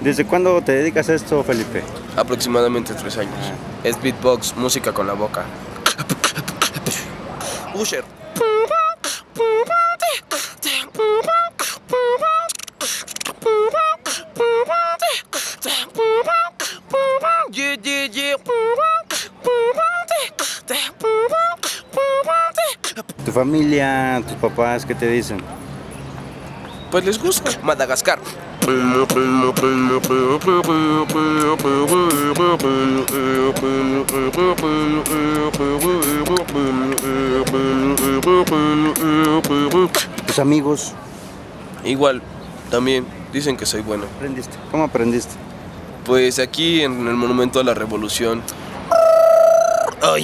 ¿Desde cuándo te dedicas a esto, Felipe? Aproximadamente tres años. Es beatbox, música con la boca. Usher. ¿Tu familia, tus papás, qué te dicen? Pues les gusta. Madagascar. ¿Tus amigos? Igual, también dicen que soy bueno. ¿Aprendiste? ¿Cómo aprendiste? Pues aquí en el Monumento a la Revolución. Are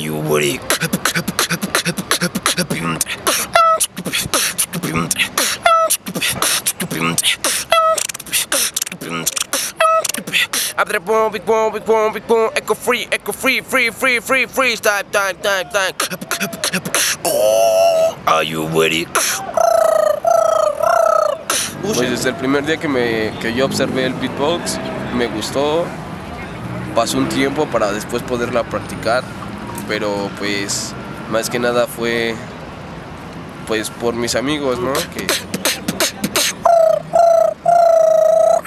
ready? Abre bom, big bom, big bom, big bom, echo free, echo free, free, free, free, free, time, time, time, time. Are you ready? Pues desde el primer día que, me, que yo observé el beatbox, me gustó. Pasó un tiempo para después poderla practicar, pero pues más que nada fue pues por mis amigos, ¿no? Que...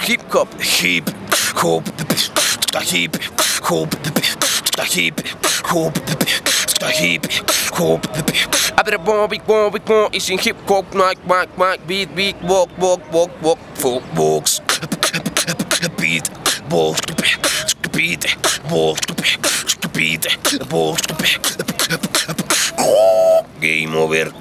Hip hop, hip hope the bitch the heap. Hope the bitch the heap. Hope the bitch the heap. Hope the bitch I better bomb big bomb big bomb is in hip hop mic mic mic beat beat. Walk walk walk walk. Folk walks. Beat. Walk beat. Walk beat. Walk game over.